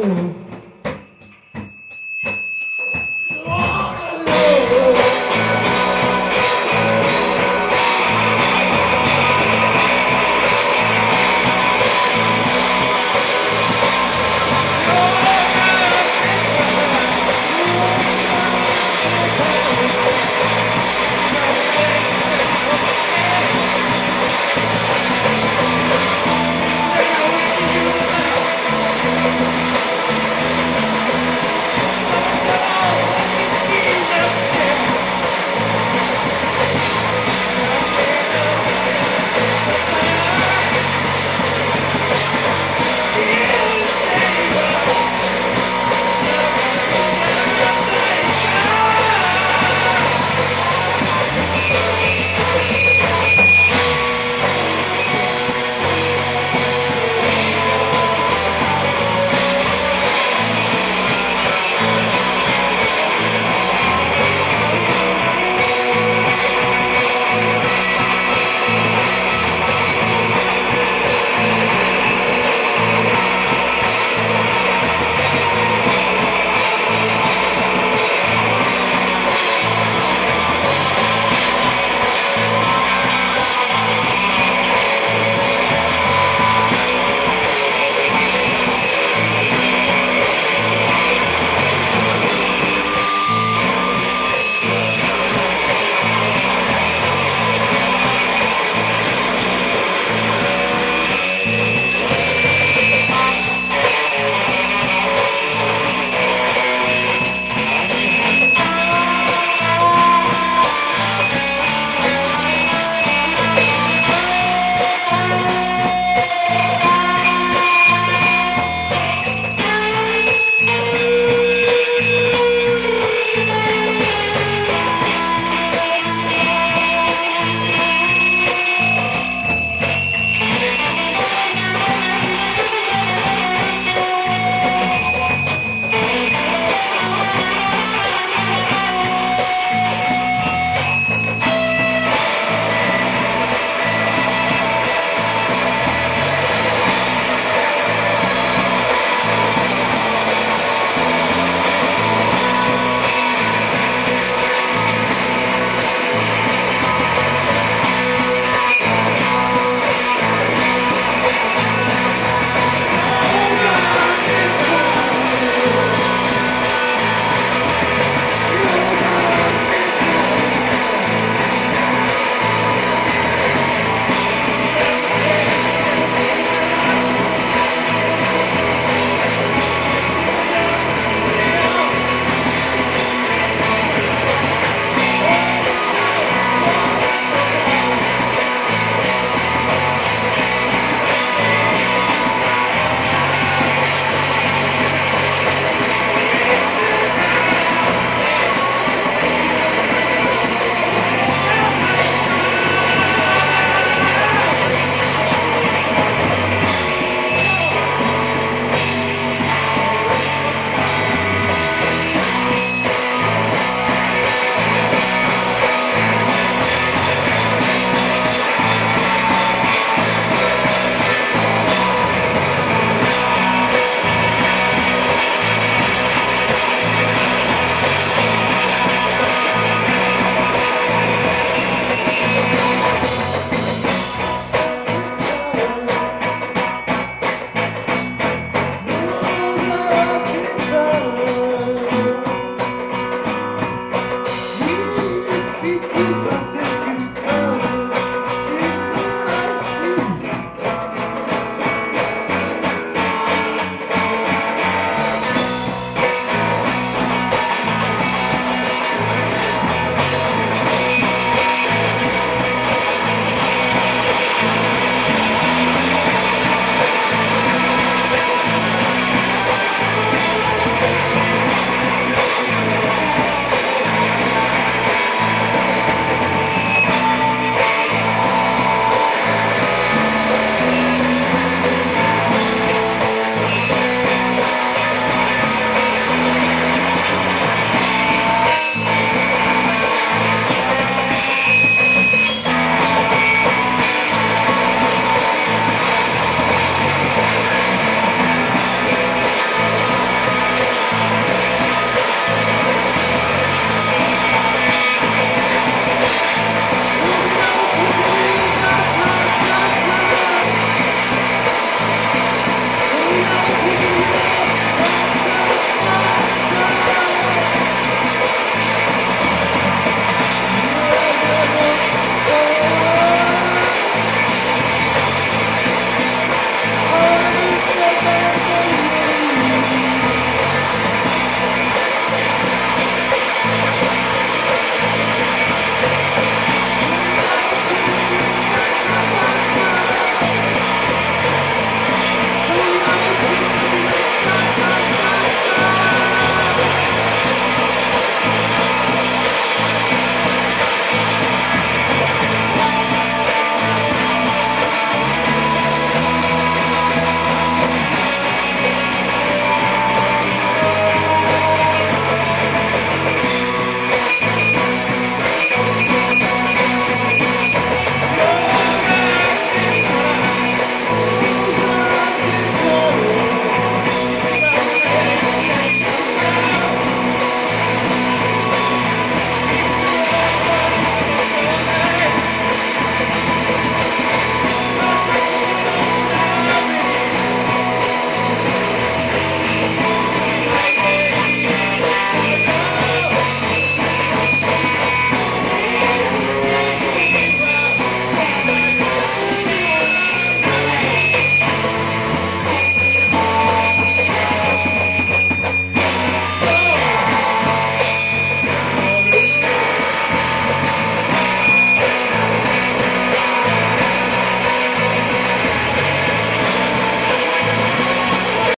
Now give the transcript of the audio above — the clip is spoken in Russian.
Фу.